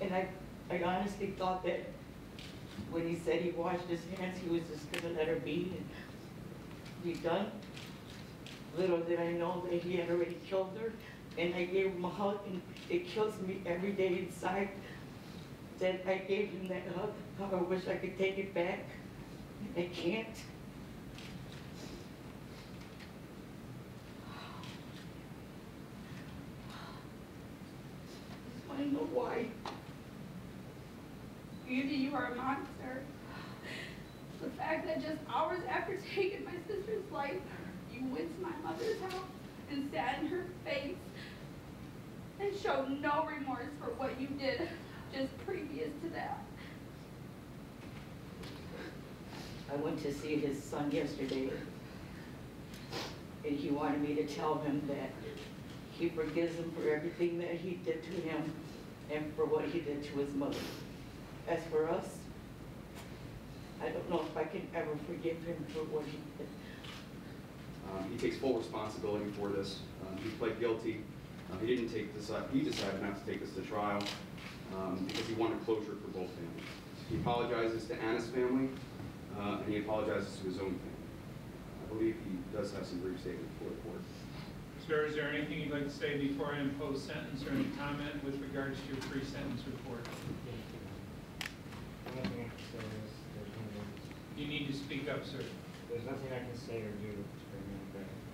And I, I honestly thought that when he said he washed his hands, he was just gonna let her be and be done. Little did I know that he had already killed her, and I gave him a hug, and it kills me every day inside that I gave him that hug. I wish I could take it back. I can't. I know why. Andy, you are a monster. The fact that just hours after taking my sister's life, you went to my mother's house and sat in her face and showed no remorse for what you did just previous to that. I went to see his son yesterday, and he wanted me to tell him that he forgives him for everything that he did to him and for what he did to his mother. As for us, I don't know if I can ever forgive him for what he did. Um, He takes full responsibility for this. Um, He pled guilty. Uh, He didn't take this, uh, he decided not to take this to trial um, because he wanted closure for both families. He apologizes to Ana's family, uh, and he apologizes to his own family. I believe he does have some brief statement for the court. Sir, is there anything you'd like to say before I impose sentence or any comment with regards to your pre-sentence report? The only thing I can say is, there's nothing, You need to speak up, sir. there's nothing I can say or do to bring him back.